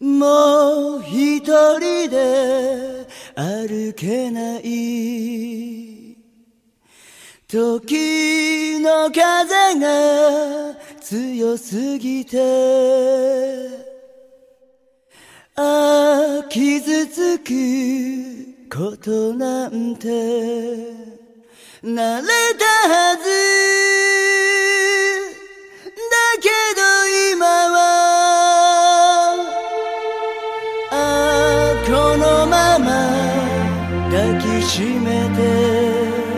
もう一人で歩けない時の風が強すぎてああ傷つくことなんて慣れたはず。ま抱きしめて